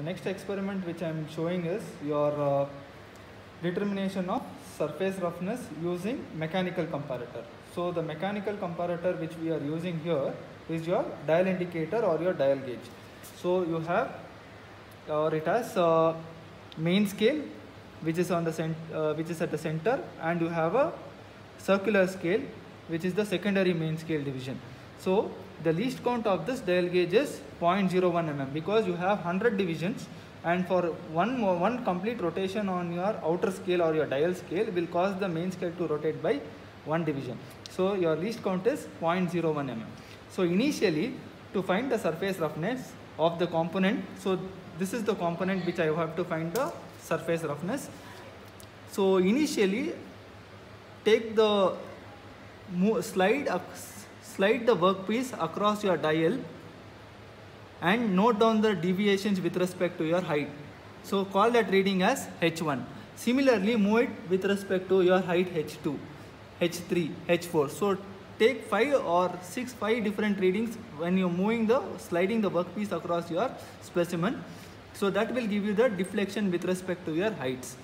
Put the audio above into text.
The next experiment which I am showing is your uh, determination of surface roughness using mechanical comparator. So the mechanical comparator which we are using here is your dial indicator or your dial gauge. So you have or it has uh, main scale which is on the cent- uh, which is at the center and you have a circular scale which is the secondary main scale division. So the least count of this dial gauge is 0.01 mm because you have 100 divisions and for one one complete rotation on your outer scale or your dial scale will cause the main scale to rotate by one division. So your least count is 0.01 mm. So initially to find the surface roughness of the component, so this is the component which I have to find the surface roughness. So initially take the slide slide the workpiece across your dial and note down the deviations with respect to your height. So call that reading as H1. Similarly, move it with respect to your height H2, H3, H4. So take five or six, five different readings when you're moving the sliding the workpiece across your specimen. So that will give you the deflection with respect to your heights.